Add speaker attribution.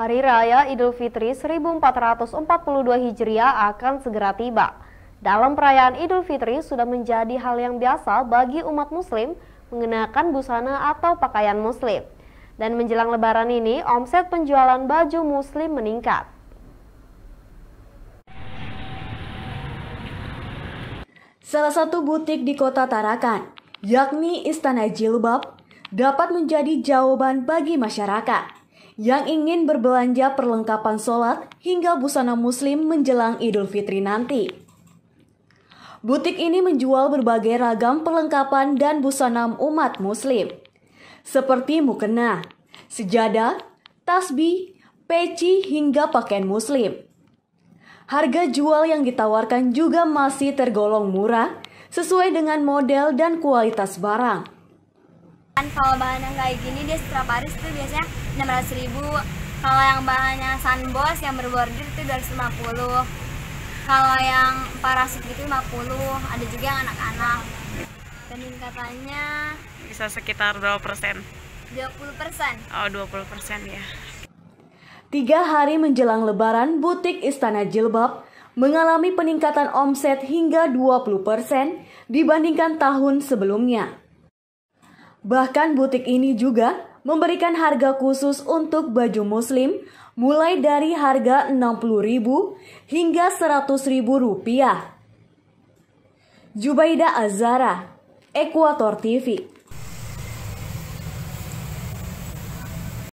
Speaker 1: Hari Raya Idul Fitri 1442 Hijriah akan segera tiba. Dalam perayaan Idul Fitri sudah menjadi hal yang biasa bagi umat muslim mengenakan busana atau pakaian muslim. Dan menjelang lebaran ini, omset penjualan baju muslim meningkat.
Speaker 2: Salah satu butik di kota Tarakan, yakni Istana Jilbab, dapat menjadi jawaban bagi masyarakat yang ingin berbelanja perlengkapan sholat hingga busana muslim menjelang Idul Fitri nanti. Butik ini menjual berbagai ragam perlengkapan dan busana umat muslim, seperti mukena, sejadah, tasbih, peci, hingga pakaian muslim. Harga jual yang ditawarkan juga masih tergolong murah, sesuai dengan model dan kualitas barang.
Speaker 3: Kan kalau bahan yang kayak gini dia setiap hari itu biasanya 600 ribu. Kalau yang bahannya sunboss yang berbordir itu 250 kalau yang parasit itu 50 ada juga yang anak-anak. Peningkatannya
Speaker 4: bisa sekitar berapa persen?
Speaker 3: 20 persen.
Speaker 4: Oh 20 persen ya.
Speaker 2: Tiga hari menjelang lebaran, butik Istana Jilbab mengalami peningkatan omset hingga 20% dibandingkan tahun sebelumnya. Bahkan butik ini juga memberikan harga khusus untuk baju muslim mulai dari harga 60.000 hingga 100.000 rupiah. Jubaida Azara, Ekuator TV